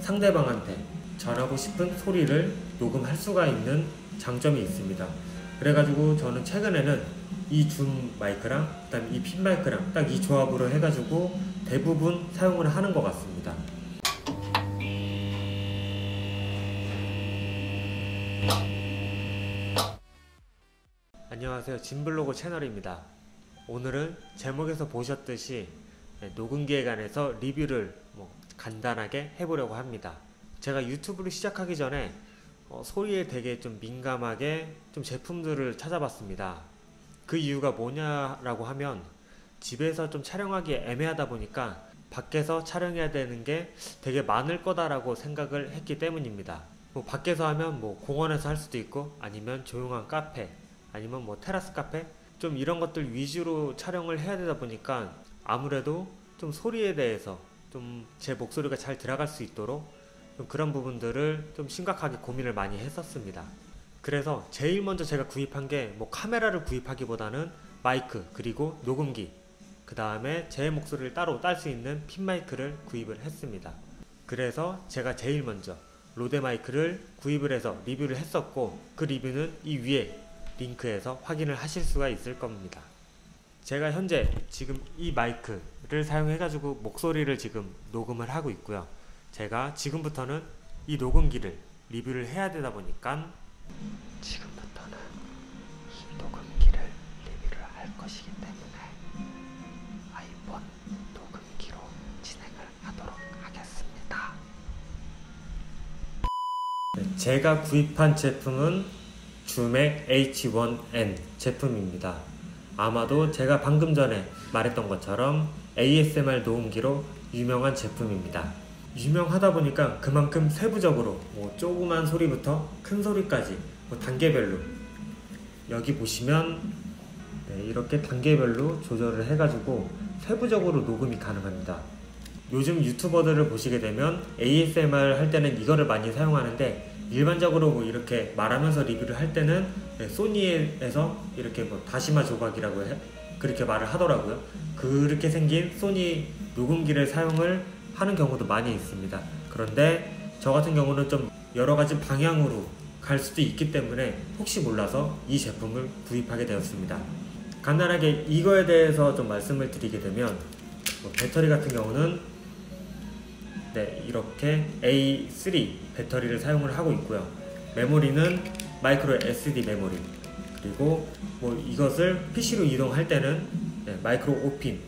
상대방한테 전하고 싶은 소리를 녹음할 수가 있는 장점이 있습니다. 그래가지고 저는 최근에는 이 줌 마이크랑 그다음 이 핀 마이크랑 딱 이 조합으로 해가지고 대부분 사용을 하는 것 같습니다. 안녕하세요. 진블로그 채널입니다. 오늘은 제목에서 보셨듯이 네, 녹음기에 관해서 리뷰를 뭐 간단하게 해보려고 합니다. 제가 유튜브를 시작하기 전에 어, 소리에 되게 좀 민감하게 좀 제품들을 찾아봤습니다. 그 이유가 뭐냐라고 하면 집에서 좀 촬영하기 애매하다 보니까 밖에서 촬영해야 되는 게 되게 많을 거다라고 생각을 했기 때문입니다. 뭐 밖에서 하면 뭐 공원에서 할 수도 있고 아니면 조용한 카페 아니면 뭐 테라스 카페 좀 이런 것들 위주로 촬영을 해야 되다 보니까 아무래도 좀 소리에 대해서 좀 제 목소리가 잘 들어갈 수 있도록 좀 그런 부분들을 좀 심각하게 고민을 많이 했었습니다. 그래서 제일 먼저 제가 구입한 게 뭐 카메라를 구입하기보다는 마이크 그리고 녹음기 그 다음에 제 목소리를 따로 딸 수 있는 핀 마이크를 구입을 했습니다. 그래서 제가 제일 먼저 로데 마이크를 구입을 해서 리뷰를 했었고 그 리뷰는 이 위에 링크에서 확인을 하실 수가 있을 겁니다. 제가 현재 지금 이 마이크를 사용해 가지고 목소리를 지금 녹음을 하고 있고요. 제가 지금부터는 이 녹음기를 리뷰를 해야 되다 보니까 지금부터는 이 녹음기를 리뷰를 할 것이기 때문에 아이폰 녹음기로 진행을 하도록 하겠습니다. 네, 제가 구입한 제품은 줌의 H1N 제품입니다. 아마도 제가 방금 전에 말했던 것처럼 ASMR 녹음기로 유명한 제품입니다. 유명하다 보니까 그만큼 세부적으로 뭐 조그만 소리부터 큰 소리까지 뭐 단계별로 여기 보시면 네, 이렇게 단계별로 조절을 해가지고 세부적으로 녹음이 가능합니다. 요즘 유튜버들을 보시게 되면 ASMR 할 때는 이거를 많이 사용하는데 일반적으로 뭐 이렇게 말하면서 리뷰를 할 때는 네, 소니에서 이렇게 뭐 다시마 조각이라고 해 그렇게 말을 하더라고요. 그렇게 생긴 소니 녹음기를 사용을 하는 경우도 많이 있습니다. 그런데 저 같은 경우는 좀 여러 가지 방향으로 갈 수도 있기 때문에 혹시 몰라서 이 제품을 구입하게 되었습니다. 간단하게 이거에 대해서 좀 말씀을 드리게 되면 뭐 배터리 같은 경우는 네, 이렇게 A3 배터리를 사용을 하고 있고요. 메모리는 마이크로 SD 메모리 그리고 뭐 이것을 PC로 이동할 때는 네, 마이크로 5핀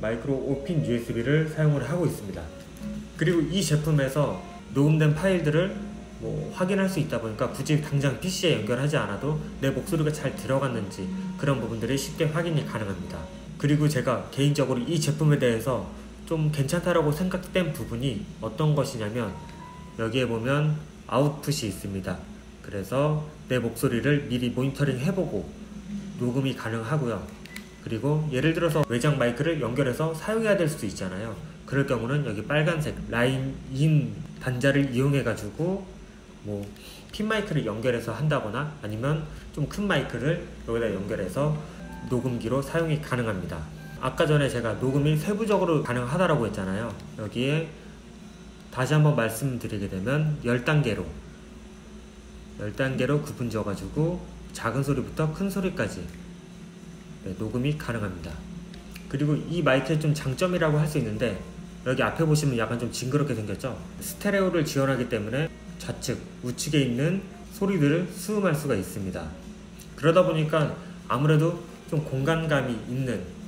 마이크로 5핀 USB를 사용을 하고 있습니다. 그리고 이 제품에서 녹음된 파일들을 뭐 확인할 수 있다 보니까 굳이 당장 PC에 연결하지 않아도 내 목소리가 잘 들어갔는지 그런 부분들이 쉽게 확인이 가능합니다. 그리고 제가 개인적으로 이 제품에 대해서 좀 괜찮다라고 생각된 부분이 어떤 것이냐면 여기에 보면 아웃풋이 있습니다. 그래서 내 목소리를 미리 모니터링 해보고 녹음이 가능하고요. 그리고 예를 들어서 외장 마이크를 연결해서 사용해야 될 수도 있잖아요. 그럴 경우는 여기 빨간색 라인인 단자를 이용해 가지고 뭐 핀 마이크를 연결해서 한다거나 아니면 좀 큰 마이크를 여기다 연결해서 녹음기로 사용이 가능합니다. 아까 전에 제가 녹음이 세부적으로 가능하다라고 했잖아요. 여기에 다시 한번 말씀드리게 되면 10단계로 10단계로 구분 지어 가지고 작은 소리부터 큰 소리까지 네, 녹음이 가능합니다. 그리고 이 마이크의 좀 장점이라고 할 수 있는데 여기 앞에 보시면 약간 좀 징그럽게 생겼죠? 스테레오를 지원하기 때문에 좌측, 우측에 있는 소리들을 수음할 수가 있습니다. 그러다 보니까 아무래도 좀 공간감이 있는 네,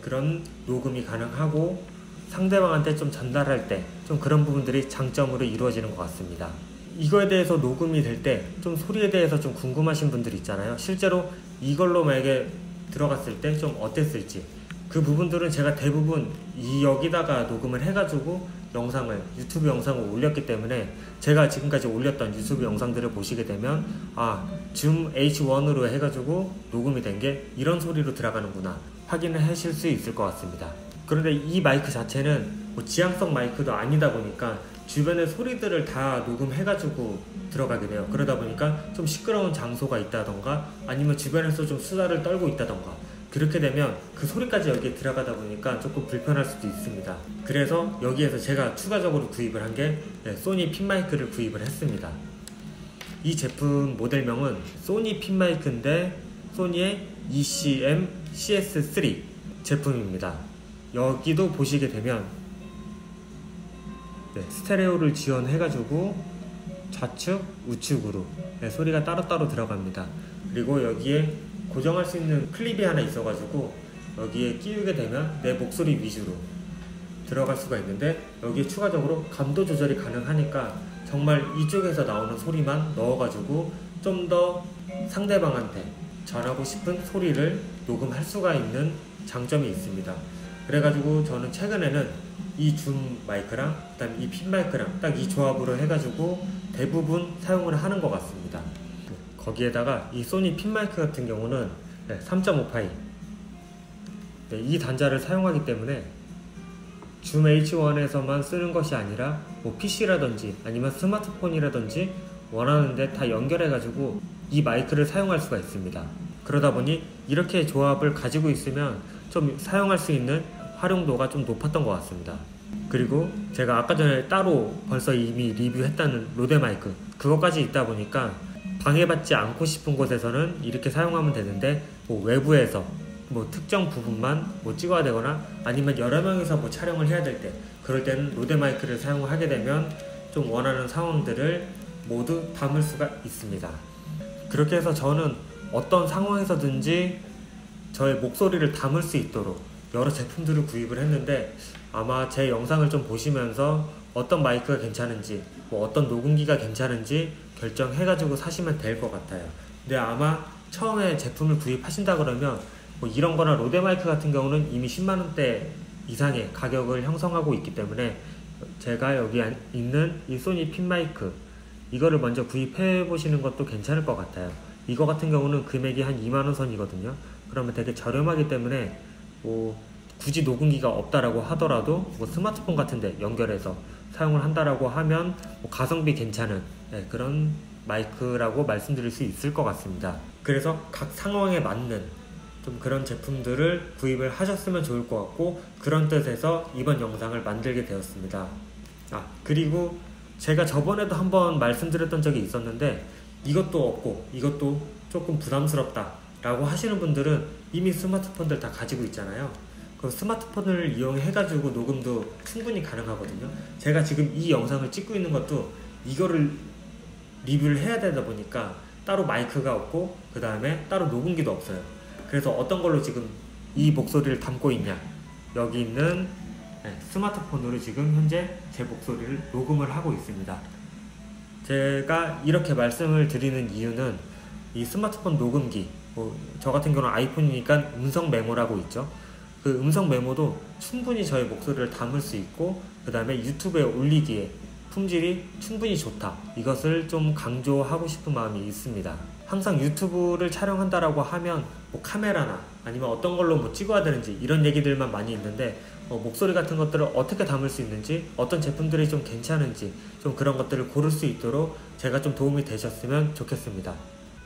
그런 녹음이 가능하고 상대방한테 좀 전달할 때 좀 그런 부분들이 장점으로 이루어지는 것 같습니다. 이거에 대해서 녹음이 될 때 좀 소리에 대해서 좀 궁금하신 분들 있잖아요. 실제로 이걸로 만약에 들어갔을 때 좀 어땠을지 그 부분들은 제가 대부분 이 여기다가 녹음을 해가지고 영상을 유튜브 영상을 올렸기 때문에 제가 지금까지 올렸던 유튜브 영상들을 보시게 되면 아 줌 H1으로 해가지고 녹음이 된 게 이런 소리로 들어가는구나 확인을 하실 수 있을 것 같습니다 그런데 이 마이크 자체는 뭐 지향성 마이크도 아니다 보니까 주변의 소리들을 다 녹음해가지고 들어가게 돼요. 그러다 보니까 좀 시끄러운 장소가 있다던가 아니면 주변에서 좀 수다를 떨고 있다던가 그렇게 되면 그 소리까지 여기에 들어가다 보니까 조금 불편할 수도 있습니다. 그래서 여기에서 제가 추가적으로 구입을 한 게 소니 핀마이크를 구입을 했습니다. 이 제품 모델명은 소니 핀마이크인데 소니의 ECM CS3 제품입니다. 여기도 보시게 되면 네, 스테레오를 지원해가지고 좌측, 우측으로 네, 소리가 따로따로 들어갑니다. 그리고 여기에 고정할 수 있는 클립이 하나 있어가지고 여기에 끼우게 되면 내 목소리 위주로 들어갈 수가 있는데 여기에 추가적으로 감도 조절이 가능하니까 정말 이쪽에서 나오는 소리만 넣어가지고 좀 더 상대방한테 전하고 싶은 소리를 녹음할 수가 있는 장점이 있습니다. 그래가지고 저는 최근에는 이 줌 마이크랑 그다음 이핀 마이크랑 딱 이 조합으로 해가지고 대부분 사용을 하는 것 같습니다. 거기에다가 이 소니 핀 마이크 같은 경우는 3.5파이 네, 이 단자를 사용하기 때문에 줌 H1에서만 쓰는 것이 아니라 뭐 PC라든지 아니면 스마트폰이라든지 원하는데 다 연결해가지고 이 마이크를 사용할 수가 있습니다. 그러다 보니 이렇게 조합을 가지고 있으면 좀 사용할 수 있는 활용도가 좀 높았던 것 같습니다. 그리고 제가 아까 전에 따로 벌써 이미 리뷰했다는 로데 마이크 그것까지 있다 보니까 방해받지 않고 싶은 곳에서는 이렇게 사용하면 되는데 뭐 외부에서 뭐 특정 부분만 뭐 찍어야 되거나 아니면 여러 명이서 뭐 촬영을 해야 될 때 그럴 때는 로데 마이크를 사용을 하게 되면 좀 원하는 상황들을 모두 담을 수가 있습니다. 그렇게 해서 저는 어떤 상황에서든지 저의 목소리를 담을 수 있도록 여러 제품들을 구입을 했는데 아마 제 영상을 좀 보시면서 어떤 마이크가 괜찮은지 뭐 어떤 녹음기가 괜찮은지 결정해가지고 사시면 될 것 같아요. 근데 아마 처음에 제품을 구입하신다 그러면 뭐 이런 거나 로데 마이크 같은 경우는 이미 10만원대 이상의 가격을 형성하고 있기 때문에 제가 여기 있는 이 소니 핀 마이크 이거를 먼저 구입해 보시는 것도 괜찮을 것 같아요. 이거 같은 경우는 금액이 한 2만원 선이거든요. 그러면 되게 저렴하기 때문에 뭐 굳이 녹음기가 없다라고 하더라도 뭐 스마트폰 같은데 연결해서 사용을 한다라고 하면 뭐 가성비 괜찮은 네, 그런 마이크라고 말씀드릴 수 있을 것 같습니다. 그래서 각 상황에 맞는 좀 그런 제품들을 구입을 하셨으면 좋을 것 같고 그런 뜻에서 이번 영상을 만들게 되었습니다. 아 그리고 제가 저번에도 한번 말씀드렸던 적이 있었는데 이것도 없고 이것도 조금 부담스럽다 라고 하시는 분들은 이미 스마트폰들 다 가지고 있잖아요. 그 스마트폰을 이용해 가지고 녹음도 충분히 가능하거든요. 제가 지금 이 영상을 찍고 있는 것도 이거를 리뷰를 해야 되다 보니까 따로 마이크가 없고 그 다음에 따로 녹음기도 없어요. 그래서 어떤 걸로 지금 이 목소리를 담고 있냐 여기 있는 네, 스마트폰으로 지금 현재 제 목소리를 녹음을 하고 있습니다. 제가 이렇게 말씀을 드리는 이유는 이 스마트폰 녹음기 뭐 저 같은 경우는 아이폰이니까 음성 메모라고 있죠. 그 음성 메모도 충분히 저의 목소리를 담을 수 있고 그 다음에 유튜브에 올리기에 품질이 충분히 좋다. 이것을 좀 강조하고 싶은 마음이 있습니다. 항상 유튜브를 촬영한다라고 하면 뭐 카메라나 아니면 어떤 걸로 뭐 찍어야 되는지 이런 얘기들만 많이 있는데 어 목소리 같은 것들을 어떻게 담을 수 있는지 어떤 제품들이 좀 괜찮은지 좀 그런 것들을 고를 수 있도록 제가 좀 도움이 되셨으면 좋겠습니다.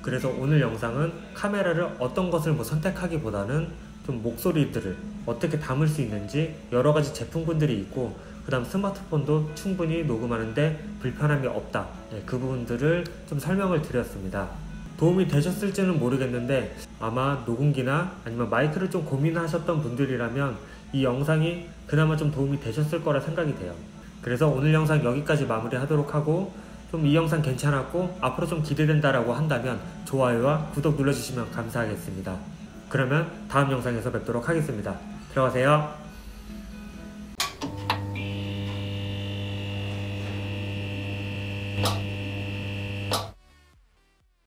그래서 오늘 영상은 카메라를 어떤 것을 뭐 선택하기보다는 좀 목소리들을 어떻게 담을 수 있는지 여러 가지 제품군들이 있고 그 다음 스마트폰도 충분히 녹음하는데 불편함이 없다 네, 그 부분들을 좀 설명을 드렸습니다 도움이 되셨을지는 모르겠는데 아마 녹음기나 아니면 마이크를 좀 고민하셨던 분들이라면 이 영상이 그나마 좀 도움이 되셨을 거라 생각이 돼요. 그래서 오늘 영상 여기까지 마무리 하도록 하고 좀 이 영상 괜찮았고 앞으로 좀 기대된다라고 한다면 좋아요와 구독 눌러주시면 감사하겠습니다. 그러면 다음 영상에서 뵙도록 하겠습니다. 들어가세요